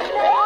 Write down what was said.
Yeah.